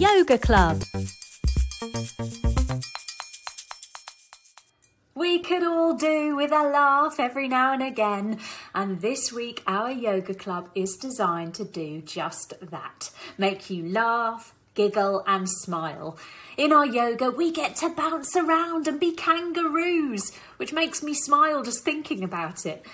Yoga Club. We could all do with a laugh every now and again, and this week our yoga club is designed to do just that make you laugh, giggle, and smile. In our yoga, we get to bounce around and be kangaroos, which makes me smile just thinking about it.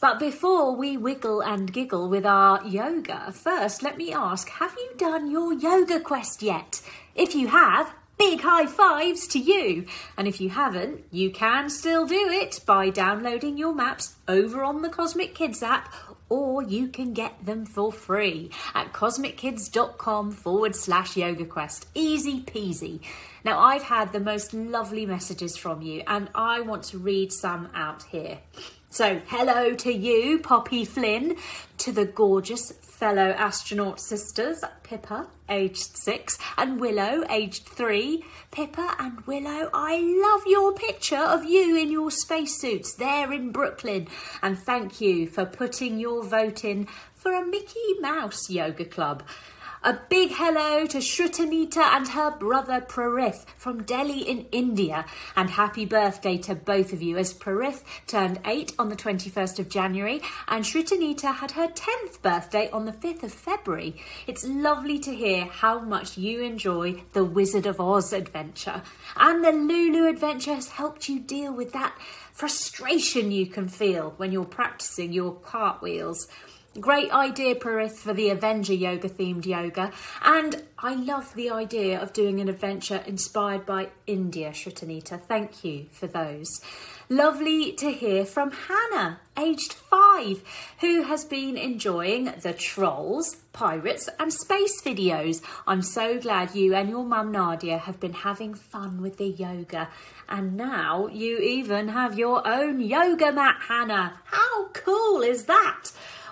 But before we wiggle and giggle with our yoga, first let me ask have you done your yoga quest yet? If you have, big high fives to you. And if you haven't, you can still do it by downloading your maps over on the Cosmic Kids app, or you can get them for free at cosmickids.com forward slash yoga quest. Easy peasy. Now, I've had the most lovely messages from you, and I want to read some out here. So, hello to you, Poppy Flynn, to the gorgeous fellow astronaut sisters, Pippa, aged six, and Willow, aged three. Pippa and Willow, I love your picture of you in your spacesuits there in Brooklyn. And thank you for putting your vote in for a Mickey Mouse Yoga Club. A big hello to Shrutanita and her brother Prarith from Delhi in India. And happy birthday to both of you as Prarith turned 8 on the 21st of January and Shrutanita had her 10th birthday on the 5th of February. It's lovely to hear how much you enjoy the Wizard of Oz adventure. And the Lulu adventure has helped you deal with that frustration you can feel when you're practicing your cartwheels. Great idea, Parith, for the Avenger yoga themed yoga. And I love the idea of doing an adventure inspired by India, Shrutanita. Thank you for those. Lovely to hear from Hannah, aged five, who has been enjoying the trolls, pirates, and space videos. I'm so glad you and your mum Nadia have been having fun with the yoga. And now you even have your own yoga mat, Hannah. How cool is that?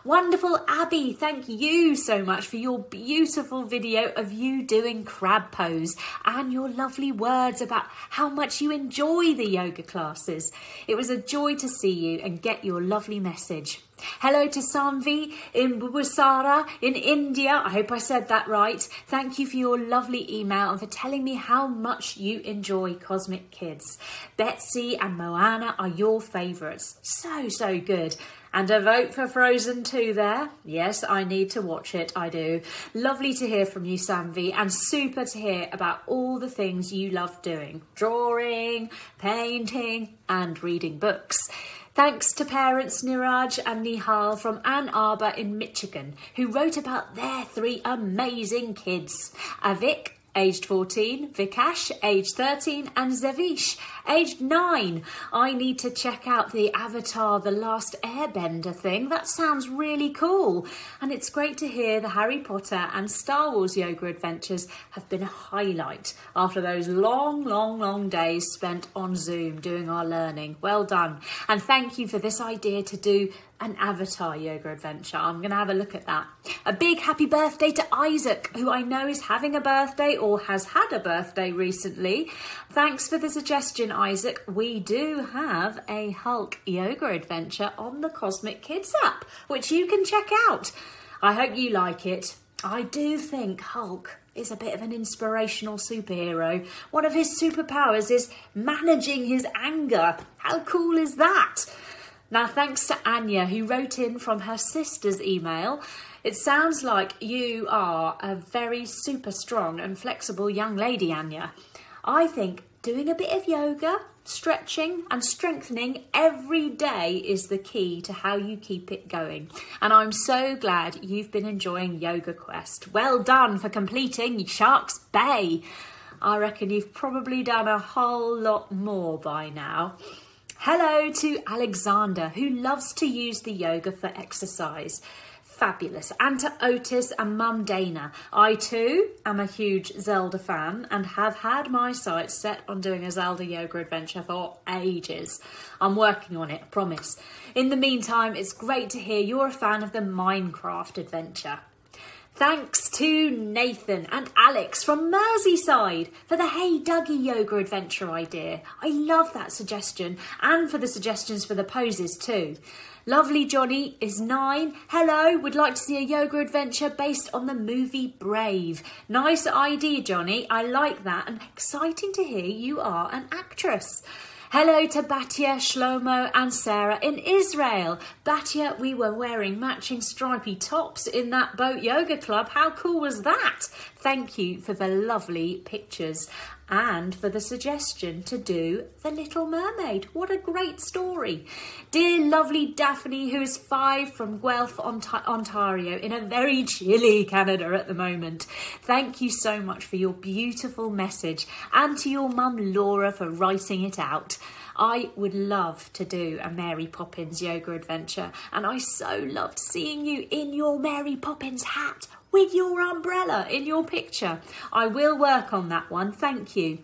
Wonderful Abby, thank you so much for your beautiful video of you doing crab pose and your lovely words about how much you enjoy the yoga classes. It was a joy to see you and get your lovely message. Hello to Sanvi in Bubusara in India. I hope I said that right. Thank you for your lovely email and for telling me how much you enjoy Cosmic Kids. Betsy and Moana are your favourites. So, so good. And a vote for Frozen 2 there. Yes, I need to watch it, I do. Lovely to hear from you, Samvi, and super to hear about all the things you love doing drawing, painting, and reading books. Thanks to parents Niraj and Nihal from Ann Arbor in Michigan, who wrote about their three amazing kids Avik, aged 14, Vikash, aged 13, and Zavish, aged 9. I need to check out the Avatar The Last Airbender thing. That sounds really cool. And it's great to hear the Harry Potter and Star Wars yoga adventures have been a highlight after those long, long, long days spent on Zoom doing our learning. Well done. And thank you for this idea to do an avatar yoga adventure. I'm going to have a look at that. A big happy birthday to Isaac, who I know is having a birthday or has had a birthday recently. Thanks for the suggestion, Isaac. We do have a Hulk yoga adventure on the Cosmic Kids app, which you can check out. I hope you like it. I do think Hulk is a bit of an inspirational superhero. One of his superpowers is managing his anger. How cool is that? Now, thanks to Anya, who wrote in from her sister's email. It sounds like you are a very super strong and flexible young lady, Anya. I think doing a bit of yoga, stretching and strengthening every day is the key to how you keep it going. And I'm so glad you've been enjoying Yoga Quest. Well done for completing Shark's Bay. I reckon you've probably done a whole lot more by now. Hello to Alexander, who loves to use the yoga for exercise. Fabulous. And to Otis and Mum Dana. I too am a huge Zelda fan and have had my sights set on doing a Zelda yoga adventure for ages. I'm working on it, I promise. In the meantime, it's great to hear you're a fan of the Minecraft adventure. Thanks to Nathan and Alex from Merseyside for the Hey Duggee yoga adventure idea. I love that suggestion and for the suggestions for the poses too. Lovely Johnny is nine. Hello, would like to see a yoga adventure based on the movie Brave. Nice idea, Johnny. I like that and exciting to hear you are an actress. Hello to Batia, Shlomo and Sarah in Israel. Batia, we were wearing matching stripy tops in that boat yoga club. How cool was that? Thank you for the lovely pictures and for the suggestion to do The Little Mermaid. What a great story. Dear lovely Daphne, who is five from Guelph, Ontario, in a very chilly Canada at the moment. Thank you so much for your beautiful message and to your mum Laura for writing it out. I would love to do a Mary Poppins yoga adventure, and I so loved seeing you in your Mary Poppins hat with your umbrella in your picture. I will work on that one. Thank you.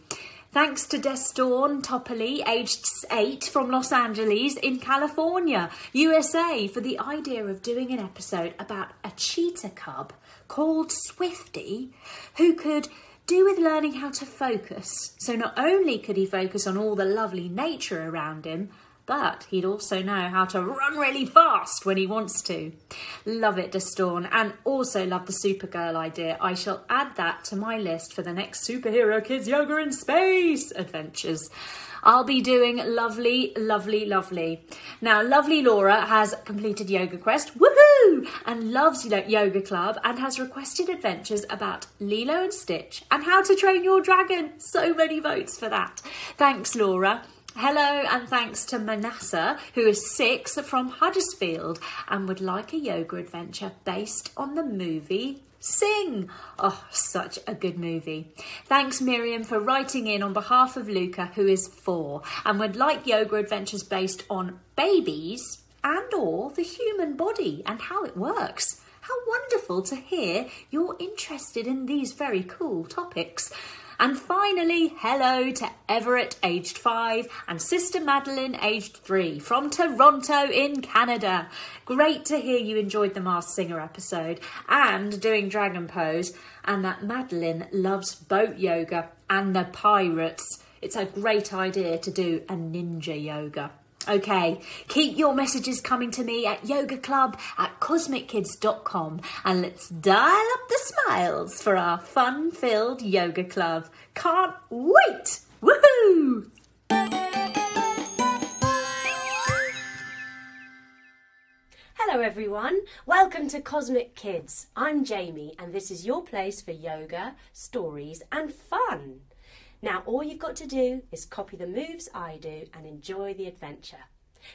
Thanks to Destorn Topley, aged eight from Los Angeles in California, USA, for the idea of doing an episode about a cheetah cub called Swifty who could do with learning how to focus. So not only could he focus on all the lovely nature around him, but he'd also know how to run really fast when he wants to. Love it, Destorn, and also love the Supergirl idea. I shall add that to my list for the next Superhero Kids Yoga in Space adventures. I'll be doing lovely, lovely, lovely. Now, lovely Laura has completed Yoga Quest, woohoo, and loves Yoga Club and has requested adventures about Lilo and Stitch and how to train your dragon. So many votes for that. Thanks, Laura. Hello and thanks to Manasseh, who is six from Huddersfield and would like a yoga adventure based on the movie Sing. Oh, such a good movie. Thanks, Miriam, for writing in on behalf of Luca, who is four and would like yoga adventures based on babies and or the human body and how it works. How wonderful to hear you're interested in these very cool topics. And finally, hello to Everett, aged five, and Sister Madeline, aged three, from Toronto in Canada. Great to hear you enjoyed the Masked Singer episode and doing Dragon Pose, and that Madeline loves boat yoga and the pirates. It's a great idea to do a ninja yoga. Okay, keep your messages coming to me at yoga club at cosmickids.com and let's dial up the smiles for our fun filled yoga club. Can't wait! Woohoo! Hello, everyone. Welcome to Cosmic Kids. I'm Jaime, and this is your place for yoga, stories, and fun. Now, all you've got to do is copy the moves I do and enjoy the adventure.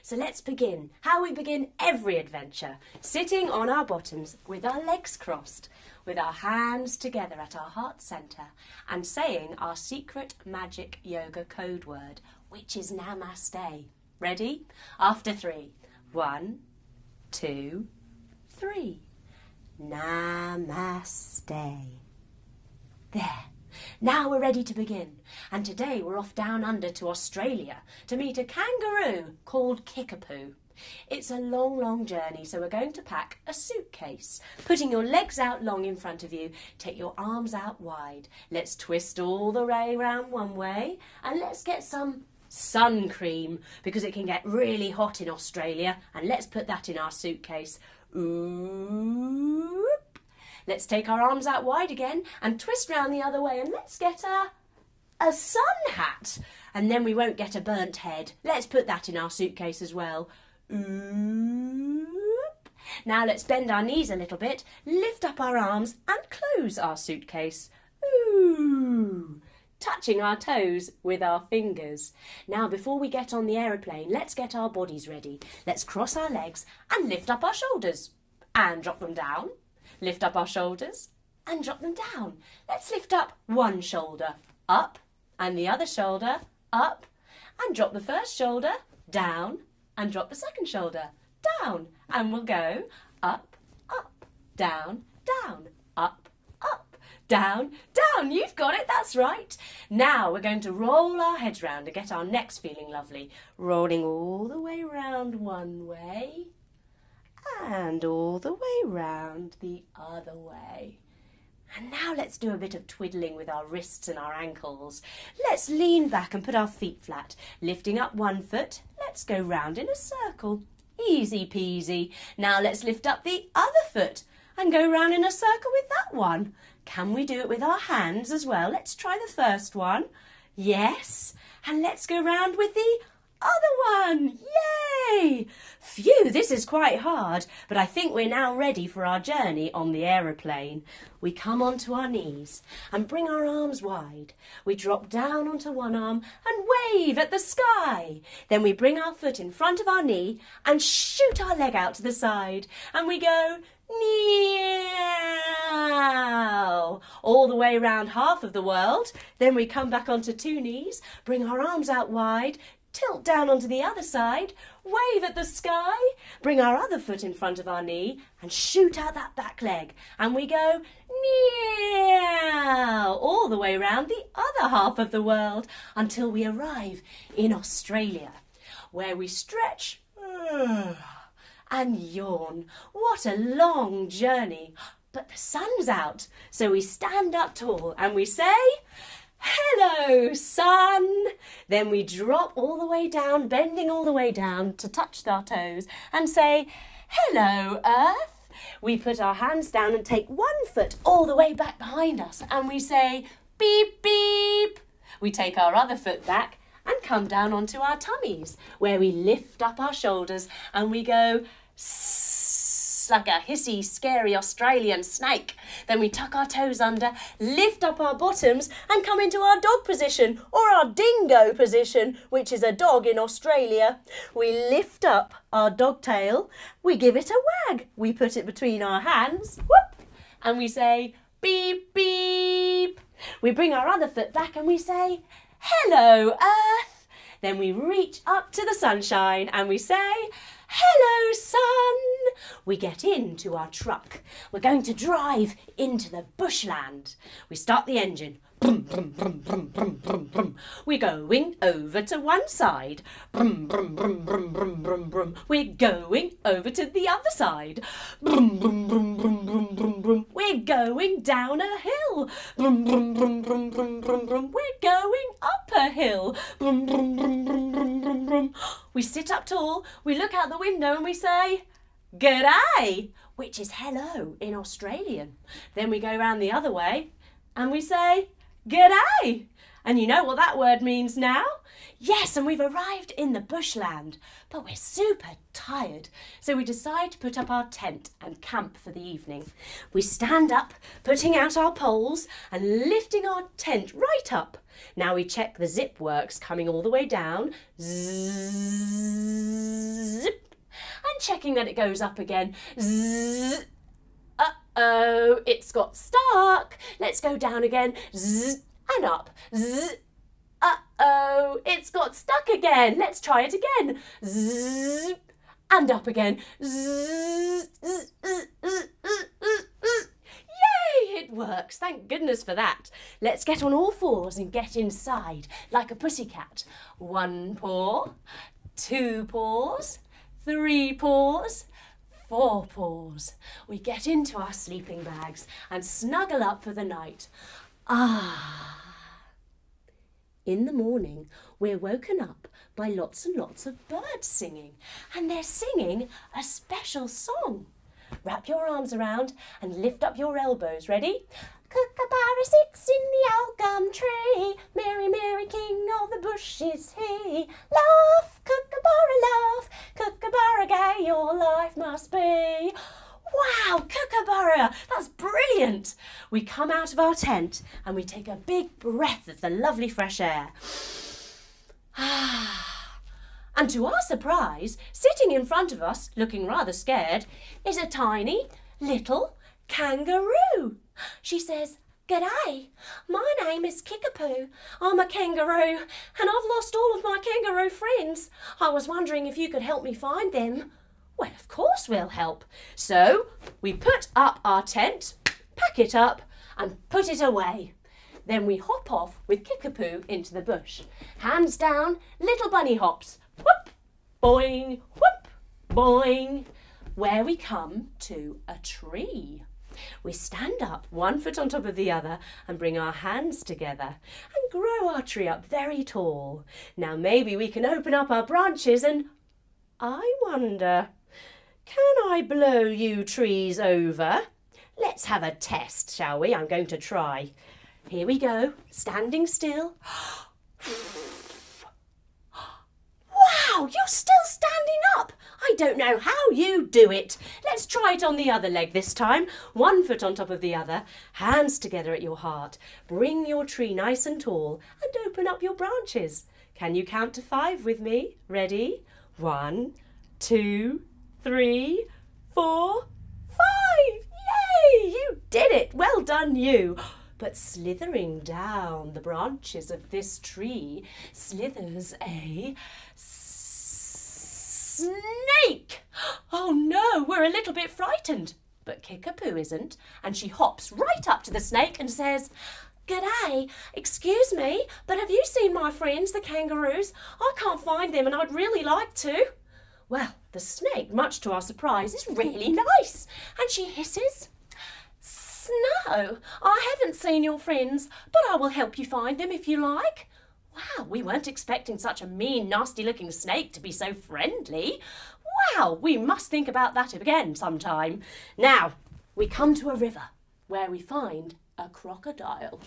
So let's begin how we begin every adventure sitting on our bottoms with our legs crossed, with our hands together at our heart center, and saying our secret magic yoga code word, which is Namaste. Ready? After three. One, two, three. Namaste. There. Now we're ready to begin, and today we're off down under to Australia to meet a kangaroo called Kickapoo. It's a long, long journey, so we're going to pack a suitcase. Putting your legs out long in front of you, take your arms out wide. Let's twist all the way round one way, and let's get some sun cream because it can get really hot in Australia, and let's put that in our suitcase. Let's take our arms out wide again and twist round the other way and let's get a, a sun hat. And then we won't get a burnt head. Let's put that in our suitcase as well. Oop. Now let's bend our knees a little bit, lift up our arms and close our suitcase. Ooh touching our toes with our fingers. Now, before we get on the aeroplane, let's get our bodies ready. Let's cross our legs and lift up our shoulders and drop them down lift up our shoulders and drop them down. Let's lift up one shoulder up and the other shoulder up and drop the first shoulder down and drop the second shoulder down. And we'll go up, up, down, down, up, up, down, down. You've got it, that's right. Now we're going to roll our heads round to get our necks feeling lovely. Rolling all the way round one way and all the way round the other way. And now let's do a bit of twiddling with our wrists and our ankles. Let's lean back and put our feet flat. Lifting up one foot, let's go round in a circle. Easy peasy. Now let's lift up the other foot and go round in a circle with that one. Can we do it with our hands as well? Let's try the first one. Yes. And let's go round with the other one! Yay! Phew, this is quite hard, but I think we're now ready for our journey on the aeroplane. We come onto our knees and bring our arms wide. We drop down onto one arm and wave at the sky. Then we bring our foot in front of our knee and shoot our leg out to the side. And we go meow all the way around half of the world. Then we come back onto two knees, bring our arms out wide, tilt down onto the other side, wave at the sky, bring our other foot in front of our knee and shoot out that back leg. And we go meow all the way around the other half of the world until we arrive in Australia, where we stretch and yawn. What a long journey! But the sun's out, so we stand up tall and we say, Hello, sun! Then we drop all the way down, bending all the way down to touch our toes and say, Hello, earth! We put our hands down and take one foot all the way back behind us and we say, Beep, beep! We take our other foot back and come down onto our tummies where we lift up our shoulders and we go, like a hissy, scary Australian snake. Then we tuck our toes under, lift up our bottoms, and come into our dog position, or our dingo position, which is a dog in Australia. We lift up our dog tail, we give it a wag, we put it between our hands, whoop, and we say, beep, beep. We bring our other foot back and we say, hello, earth. Then we reach up to the sunshine and we say, Hello, sun! We get into our truck. We're going to drive into the bushland. We start the engine. Brum, brum, brum, brum, brum, brum, brum. We're going over to one side. Brum, brum, brum, brum, brum, brum, brum. We're going over to the other side. Brum, brum, brum, brum, brum, brum, brum. We're going down a hill. Brum, brum, brum, brum, brum, brum, brum. We're going up a hill. Brum, brum, brum, brum, brum, brum, brum. We sit up tall, we look out the window and we say, G'day, which is hello in Australian. Then we go round the other way and we say, G'day! And you know what that word means now? Yes, and we've arrived in the bushland, but we're super tired, so we decide to put up our tent and camp for the evening. We stand up, putting out our poles and lifting our tent right up. Now we check the zip works coming all the way down, zip, and checking that it goes up again, zzz. Uh-oh, it's got stuck. Let's go down again. Zzz, and up. Zzz. Uh-oh, it's got stuck again. Let's try it again. Zzz, and up again. Zzz, zzz, Yay, it works. Thank goodness for that. Let's get on all fours and get inside like a pussycat. One paw, two paws, three paws, four paws. We get into our sleeping bags and snuggle up for the night. Ah. In the morning, we're woken up by lots and lots of birds singing, and they're singing a special song. Wrap your arms around and lift up your elbows. Ready? Kookaburra sits in the old gum tree. Merry, merry king of the bush is he. Laugh. Your life must be. Wow, kookaburra, that's brilliant. We come out of our tent and we take a big breath of the lovely fresh air. and to our surprise, sitting in front of us, looking rather scared, is a tiny little kangaroo. She says, G'day, my name is Kickapoo. I'm a kangaroo and I've lost all of my kangaroo friends. I was wondering if you could help me find them. Well, of course we'll help. So we put up our tent, pack it up and put it away. Then we hop off with Kickapoo into the bush. Hands down, little bunny hops. Whoop, boing, whoop, boing. Where we come to a tree. We stand up, one foot on top of the other, and bring our hands together and grow our tree up very tall. Now maybe we can open up our branches and I wonder, can I blow you trees over? Let's have a test, shall we? I'm going to try. Here we go, standing still. wow, you're still standing up. I don't know how you do it. Let's try it on the other leg this time. One foot on top of the other, hands together at your heart. Bring your tree nice and tall and open up your branches. Can you count to five with me? Ready? One, two, three, four, five. Yay! You did it. Well done, you. But slithering down the branches of this tree slithers a snake. Oh no, we're a little bit frightened. But Kickapoo isn't, and she hops right up to the snake and says, G'day, excuse me, but have you seen my friends, the kangaroos? I can't find them and I'd really like to. Well, the snake, much to our surprise, is really nice, and she hisses, Snow, I haven't seen your friends, but I will help you find them if you like. Wow, we weren't expecting such a mean, nasty looking snake to be so friendly. Wow, we must think about that again sometime. Now, we come to a river where we find a crocodile,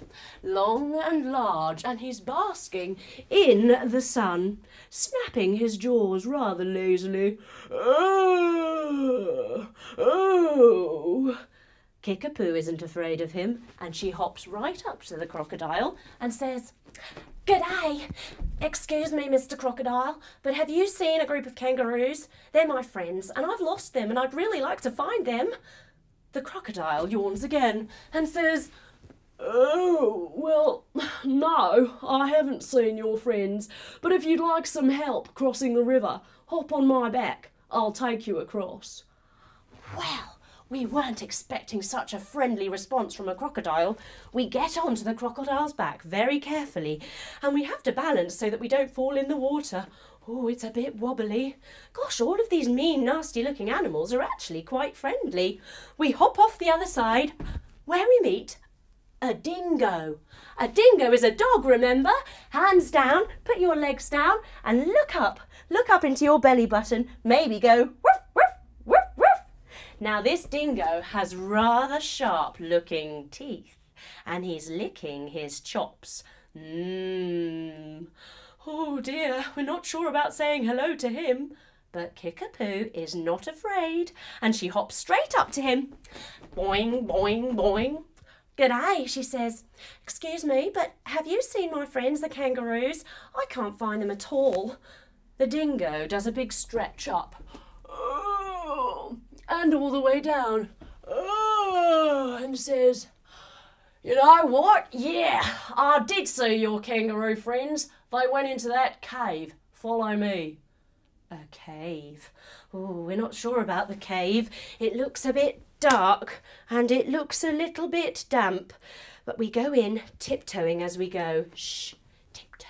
long and large, and he's basking in the sun, snapping his jaws rather lazily. Oh, oh. Kickapoo isn't afraid of him, and she hops right up to the crocodile and says, G'day! Excuse me, Mr. Crocodile, but have you seen a group of kangaroos? They're my friends, and I've lost them, and I'd really like to find them. The crocodile yawns again and says, Oh, well, no, I haven't seen your friends, but if you'd like some help crossing the river, hop on my back. I'll take you across. Well, we weren't expecting such a friendly response from a crocodile. We get onto the crocodile's back very carefully, and we have to balance so that we don't fall in the water. Oh, it's a bit wobbly. Gosh, all of these mean, nasty looking animals are actually quite friendly. We hop off the other side, where we meet a dingo. A dingo is a dog, remember? Hands down, put your legs down, and look up. Look up into your belly button. Maybe go woof, woof, woof, woof. Now, this dingo has rather sharp looking teeth, and he's licking his chops. Mmm. Oh dear, we're not sure about saying hello to him. But Kickapoo is not afraid, and she hops straight up to him. Boing, boing, boing. G'day, she says. Excuse me, but have you seen my friends, the kangaroos? I can't find them at all. The dingo does a big stretch up. Oh, and all the way down. Oh, and says, You know what? Yeah, I did see your kangaroo friends. They went into that cave. Follow me. A cave. Oh, we're not sure about the cave. It looks a bit dark and it looks a little bit damp. But we go in, tiptoeing as we go. Shh, tiptoe,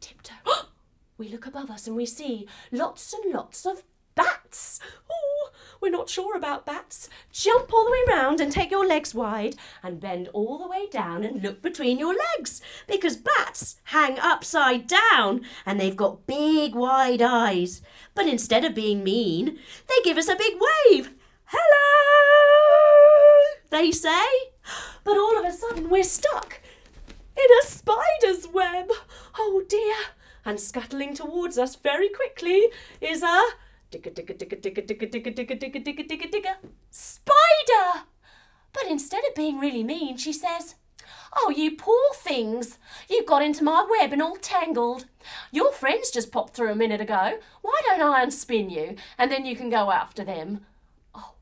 tiptoe. we look above us and we see lots and lots of bats. Oh, we're not sure about bats. Jump all the way round and take your legs wide and bend all the way down and look between your legs because bats hang upside down and they've got big wide eyes. But instead of being mean, they give us a big wave. Hello, they say. But all of a sudden we're stuck in a spider's web. Oh dear. And scuttling towards us very quickly is a digga digga digga digga digga digga digga digga digga digga digga spider. But instead of being really mean, she says, Oh, you poor things. You got into my web and all tangled. Your friends just popped through a minute ago. Why don't I unspin you and then you can go after them? Oh,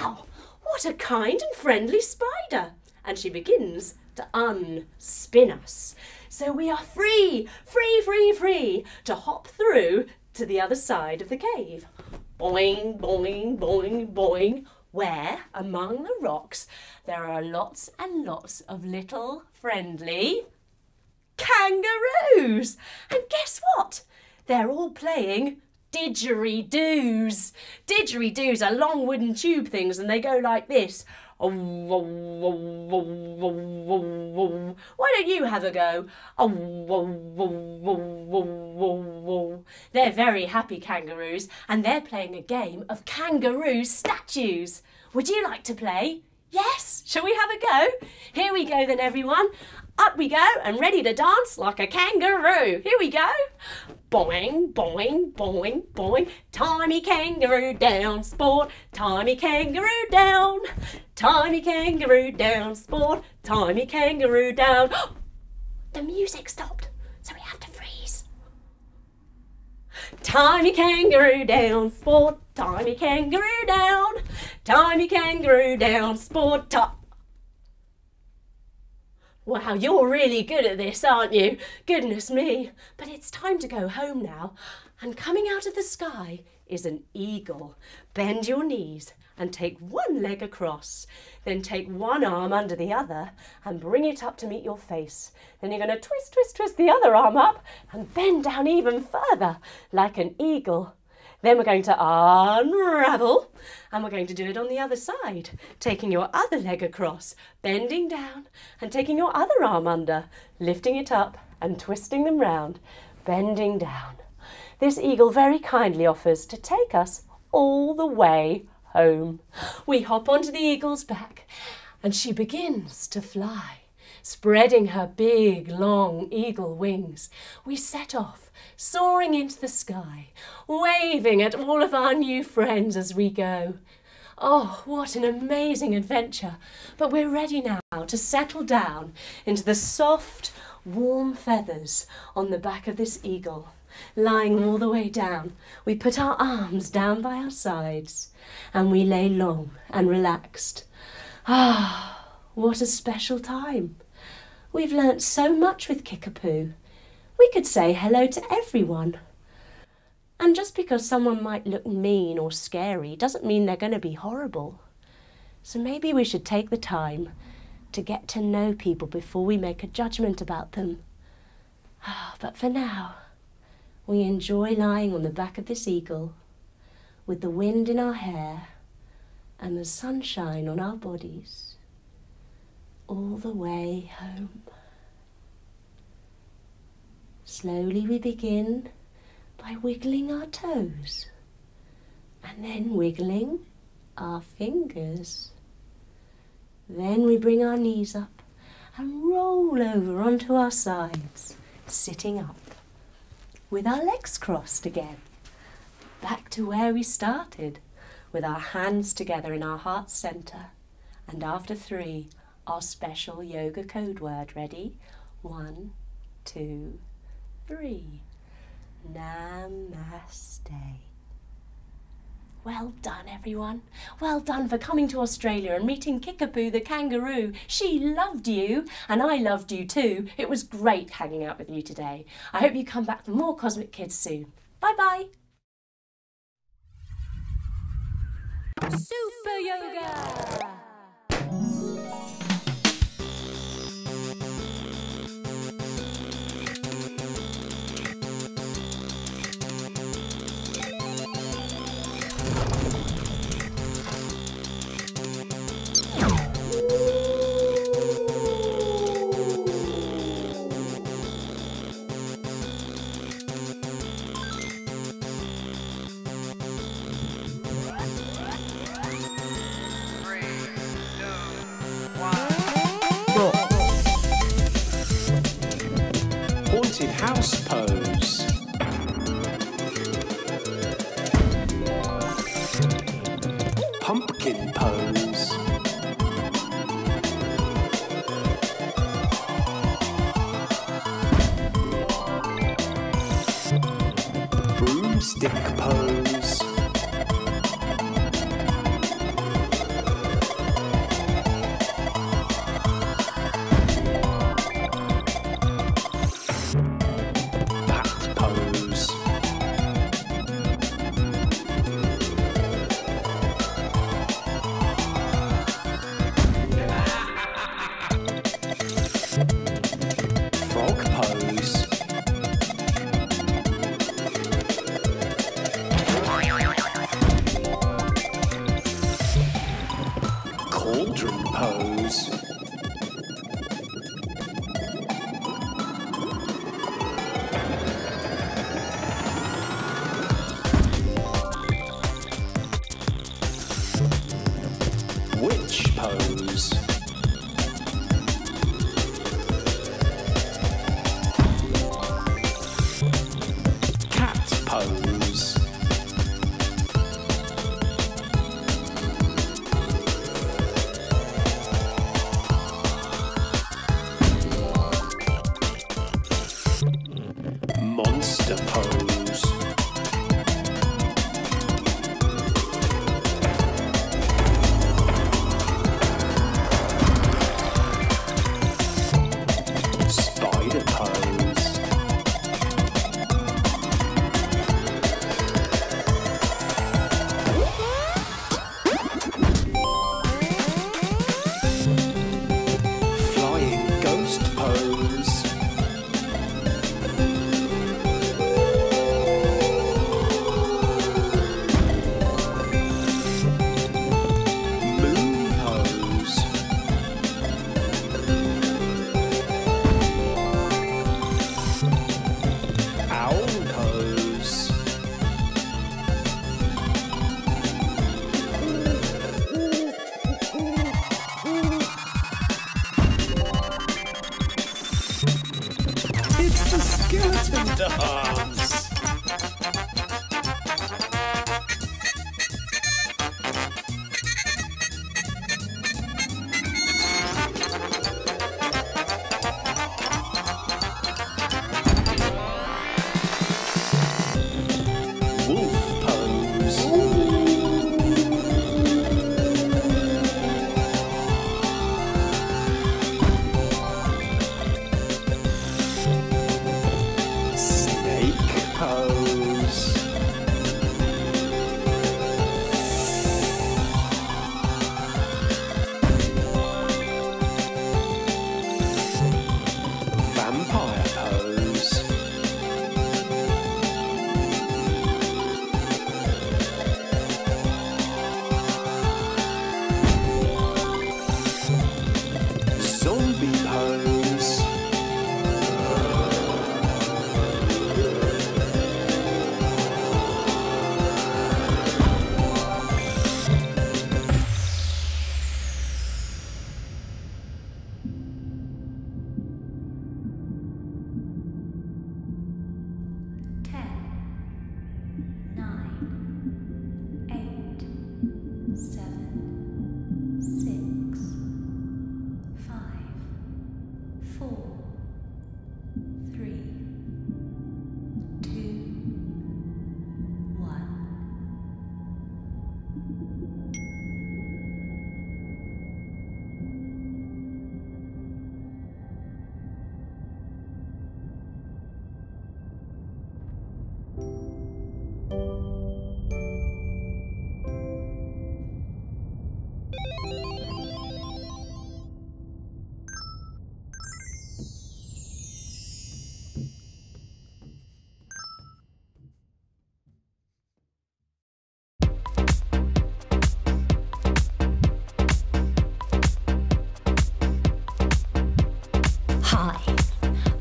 wow. What a kind and friendly spider. And she begins to unspin us. So we are free, free, free, free to hop through to the other side of the cave. Boing, boing, boing, boing. Where, among the rocks, there are lots and lots of little friendly kangaroos. And guess what? They're all playing didgeridoos. Didgeridoos are long wooden tube things and they go like this. Why don't you have a go? They're very happy kangaroos and they're playing a game of kangaroo statues. Would you like to play? Yes, shall we have a go? Here we go then, everyone. Up we go and ready to dance like a kangaroo. Here we go. Boing, boing, boing, boing. Tiny kangaroo down, sport. Tiny kangaroo down. Tiny kangaroo down, sport. Tiny kangaroo down. the music stopped, so we have to freeze. Tiny kangaroo down, sport. Tiny kangaroo down. Tiny kangaroo down, sport. Top. Wow, you're really good at this, aren't you? Goodness me. But it's time to go home now. And coming out of the sky is an eagle. Bend your knees and take one leg across. Then take one arm under the other and bring it up to meet your face. Then you're going to twist, twist, twist the other arm up and bend down even further like an eagle. Then we're going to unravel and we're going to do it on the other side, taking your other leg across, bending down and taking your other arm under, lifting it up and twisting them round, bending down. This eagle very kindly offers to take us all the way home. We hop onto the eagle's back and she begins to fly. Spreading her big, long eagle wings, we set off, soaring into the sky, waving at all of our new friends as we go. Oh, what an amazing adventure! But we're ready now to settle down into the soft, warm feathers on the back of this eagle. Lying all the way down, we put our arms down by our sides and we lay long and relaxed. Ah, what a special time! We've learnt so much with Kickapoo. We could say hello to everyone. And just because someone might look mean or scary doesn't mean they're going to be horrible. So maybe we should take the time to get to know people before we make a judgment about them. Ah, but for now, we enjoy lying on the back of this eagle with the wind in our hair and the sunshine on our bodies all the way home. Slowly we begin by wiggling our toes and then wiggling our fingers. Then we bring our knees up and roll over onto our sides, sitting up with our legs crossed again. Back to where we started with our hands together in our heart center. And after three, our special yoga code word. Ready? One, two, three. Namaste. Well done, everyone. Well done for coming to Australia and meeting Kickapoo the kangaroo. She loved you, and I loved you too. It was great hanging out with you today. I hope you come back for more Cosmic Kids soon. Bye bye. Super Yoga! house the skeleton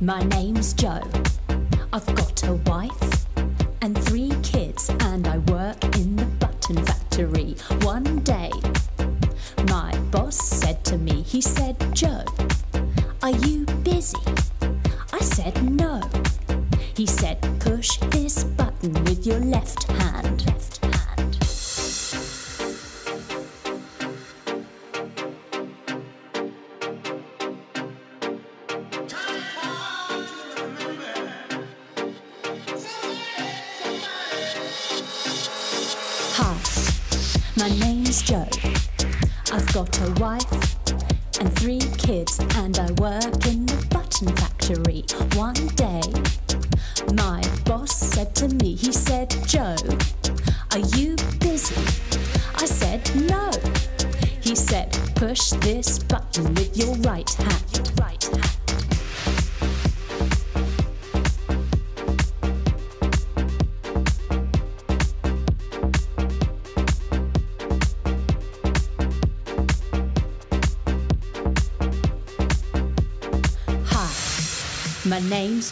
my name's Joe. I've got a wife and three kids, and I work in the button factory. One day, my boss said to me, he said, Joe, are you busy? I said, no. He said, push this button with your left hand.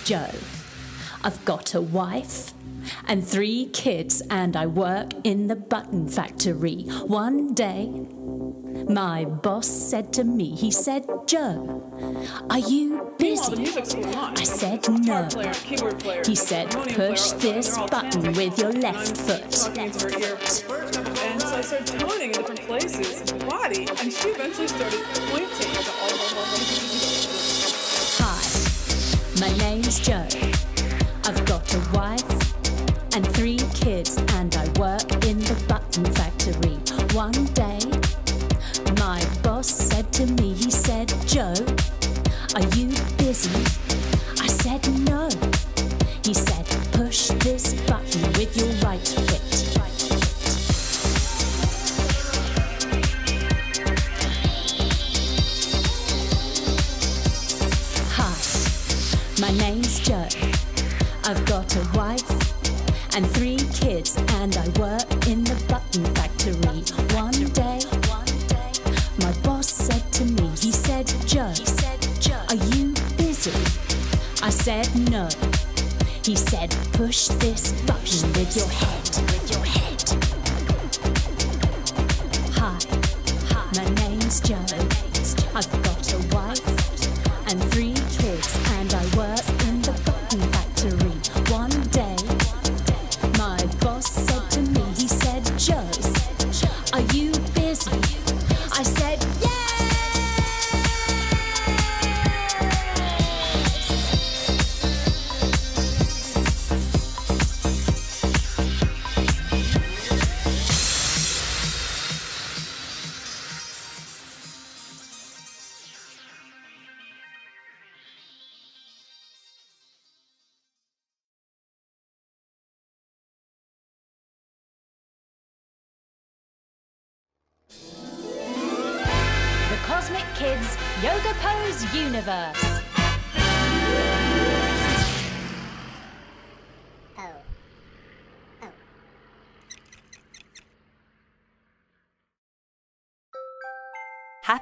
Joe. I've got a wife and three kids, and I work in the button factory. One day, my boss said to me, he said, Joe, are you busy? I said no. He said, push this button with your left foot. Talking into her ear. And so I started toning in different places in the body, and she eventually started pointing. My name's Joe. I've got got a wife and three kids, and I work in the button factory. One day, my boss said to me, he said, Joe, are you busy? I said, no. He said, push this button with your right my name's Joe. I've got a wife and three kids, and I work in the button factory. One day, my boss said to me, he said, Joe, are you busy? I said, no. He said, push this button with your head. Hi, my name's Joe. I've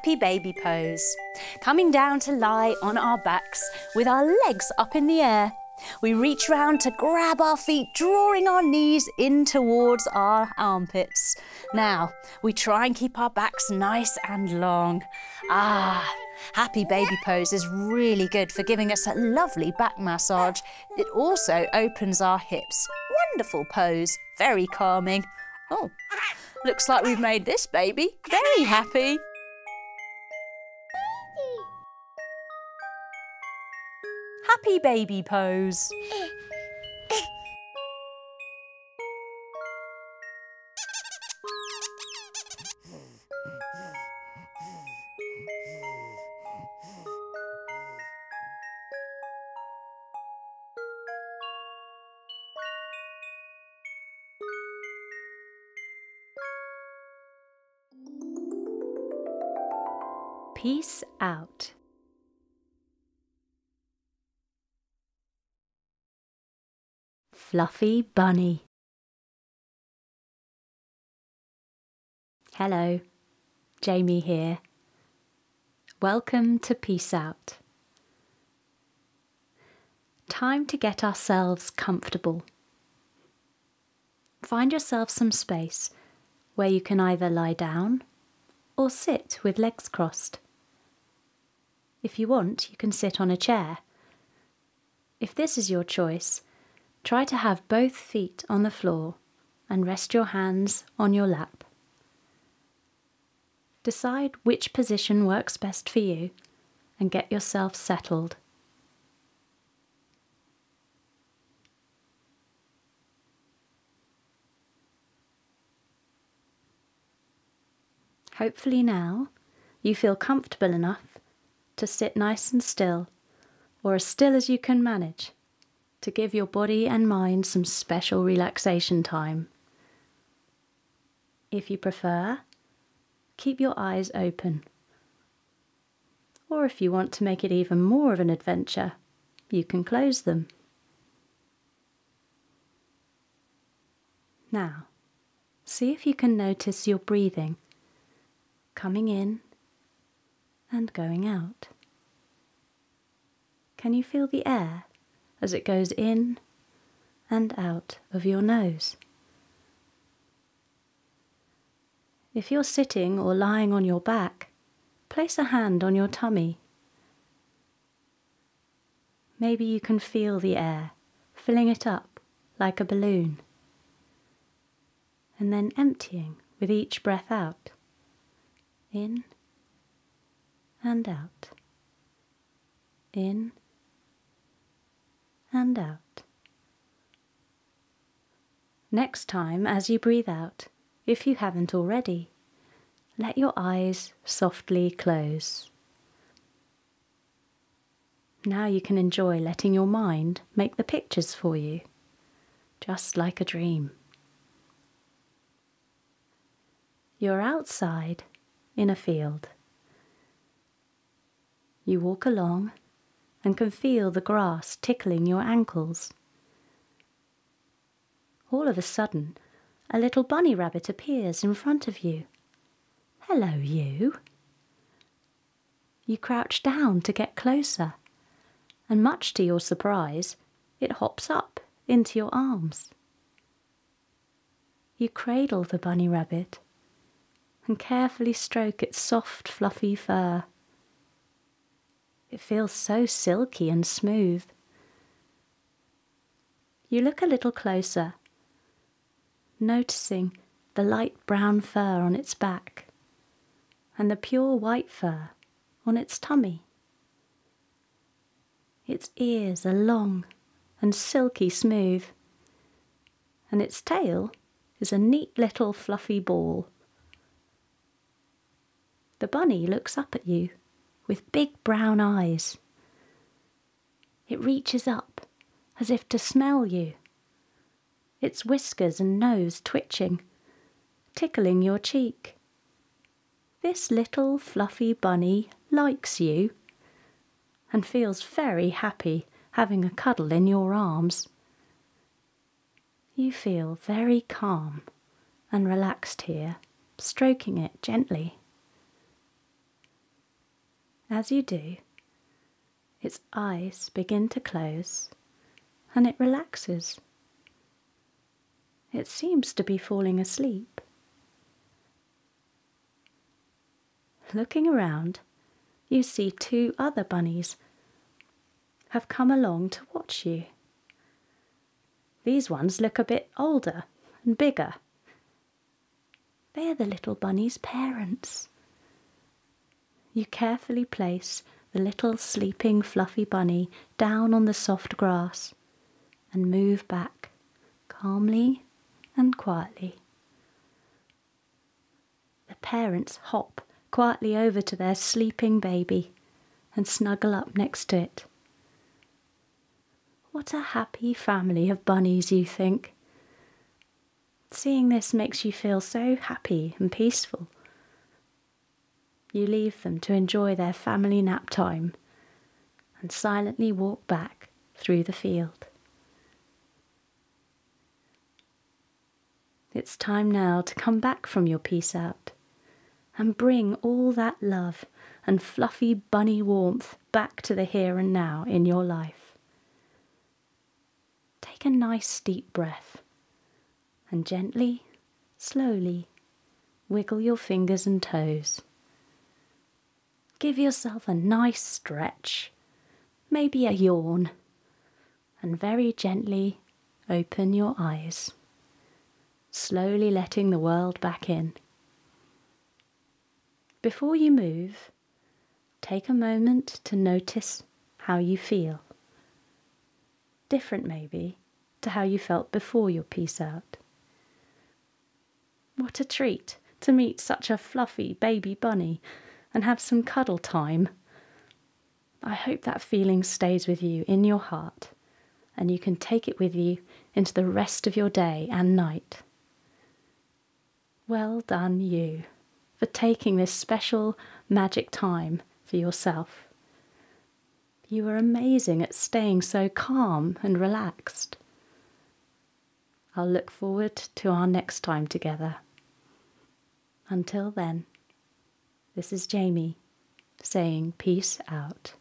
Happy baby pose. Coming down to lie on our backs with our legs up in the air. We reach round to grab our feet, drawing our knees in towards our armpits. Now, we try and keep our backs nice and long. Ah, happy baby pose is really good for giving us a lovely back massage. It also opens our hips. Wonderful pose, very calming. Oh, looks like we've made this baby very happy. Baby pose. Fluffy Bunny. Hello, Jaime here. Welcome to Peace Out. Time to get ourselves comfortable. Find yourself some space where you can either lie down or sit with legs crossed. If you want, you can sit on a chair. If this is your choice, try to have both feet on the floor and rest your hands on your lap. Decide which position works best for you and get yourself settled. Hopefully, now you feel comfortable enough to sit nice and still, or as still as you can manage, to give your body and mind some special relaxation time. If you prefer, keep your eyes open. Or if you want to make it even more of an adventure, you can close them. Now, see if you can notice your breathing coming in and going out. Can you feel the air as it goes in and out of your nose? If you're sitting or lying on your back, place a hand on your tummy. Maybe you can feel the air filling it up like a balloon and then emptying with each breath out. In and out. In and out. Next time, as you breathe out, if you haven't already, let your eyes softly close. Now you can enjoy letting your mind make the pictures for you, just like a dream. You're outside in a field. You walk along and can feel the grass tickling your ankles. All of a sudden, a little bunny rabbit appears in front of you. Hello, you. You crouch down to get closer, and much to your surprise, it hops up into your arms. You cradle the bunny rabbit and carefully stroke its soft, fluffy fur. It feels so silky and smooth. You look a little closer, noticing the light brown fur on its back and the pure white fur on its tummy. Its ears are long and silky smooth, and its tail is a neat little fluffy ball. The bunny looks up at you with big brown eyes. It reaches up as if to smell you, its whiskers and nose twitching, tickling your cheek. This little fluffy bunny likes you and feels very happy having a cuddle in your arms. You feel very calm and relaxed here, stroking it gently. As you do, its eyes begin to close and it relaxes. It seems to be falling asleep. Looking around, you see two other bunnies have come along to watch you. These ones look a bit older and bigger. They're the little bunny's parents. You carefully place the little sleeping fluffy bunny down on the soft grass and move back calmly and quietly. The parents hop quietly over to their sleeping baby and snuggle up next to it. What a happy family of bunnies, you think. Seeing this makes you feel so happy and peaceful. You leave them to enjoy their family nap time and silently walk back through the field. It's time now to come back from your peace out and bring all that love and fluffy bunny warmth back to the here and now in your life. Take a nice deep breath and gently, slowly wiggle your fingers and toes. Give yourself a nice stretch, maybe a yawn, and very gently open your eyes, slowly letting the world back in. Before you move, take a moment to notice how you feel. Different, maybe, to how you felt before your peace out. What a treat to meet such a fluffy baby bunny and have some cuddle time. I hope that feeling stays with you in your heart and you can take it with you into the rest of your day and night. Well done, you for taking this special magic time for yourself. You are amazing at staying so calm and relaxed. I'll look forward to our next time together. Until then, this is Jaime saying peace out.